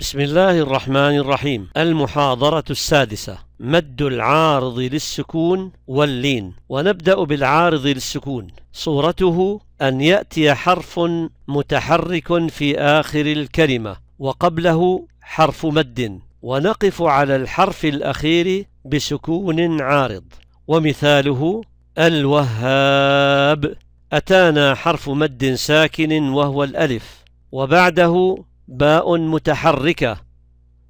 بسم الله الرحمن الرحيم. المحاضرة السادسة. مد العارض للسكون واللين. ونبدأ بالعارض للسكون. صورته أن يأتي حرف متحرك في آخر الكلمة وقبله حرف مد. ونقف على الحرف الأخير بسكون عارض. ومثاله الوهاب. أتانا حرف مد ساكن وهو الألف. وبعده باء متحركة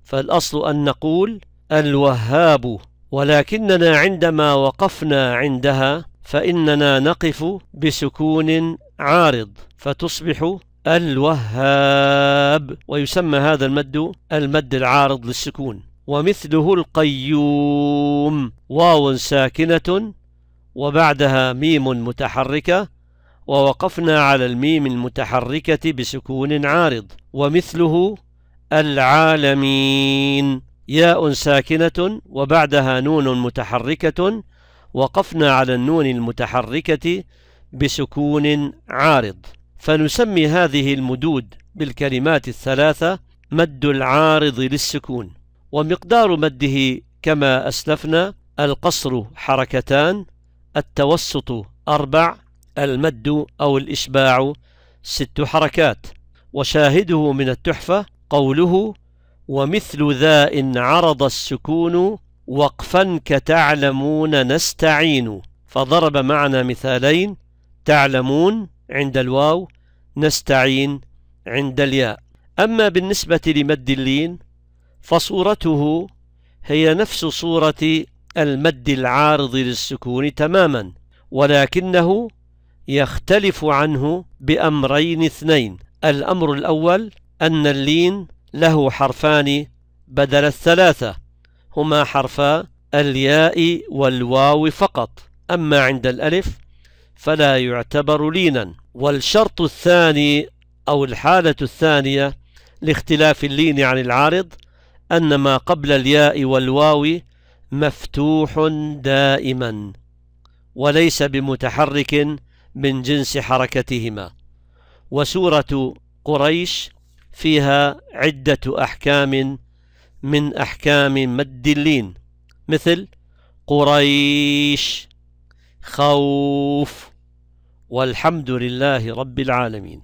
فالأصل أن نقول الوهاب ولكننا عندما وقفنا عندها فإننا نقف بسكون عارض فتصبح الوهاب ويسمى هذا المد المد العارض للسكون. ومثله القيوم واو ساكنة وبعدها ميم متحركة ووقفنا على الميم المتحركة بسكون عارض ومثله العالمين. ياء ساكنة وبعدها نون متحركة وقفنا على النون المتحركة بسكون عارض. فنسمي هذه المدود بالكلمات الثلاثة مد العارض للسكون. ومقدار مده كما أسلفنا القصر حركتان التوسط أربع المد أو الإشباع ست حركات. وشاهده من التحفة قوله ومثل ذا إن عرض السكون وقفا كتعلمون نستعين. فضرب معنا مثالين تعلمون عند الواو نستعين عند الياء. أما بالنسبة لمد اللين فصورته هي نفس صورة المد العارض للسكون تماما ولكنه يختلف عنه بأمرين اثنين. الأمر الأول أن اللين له حرفان بدل الثلاثة هما حرفا الياء والواو فقط. أما عند الألف فلا يعتبر لينا. والشرط الثاني أو الحالة الثانية لاختلاف اللين عن العارض أن ما قبل الياء والواو مفتوح دائما وليس بمتحرك من جنس حركتهما. وسورة قريش فيها عدة أحكام من أحكام مد اللين مثل قريش خوف والحمد لله رب العالمين.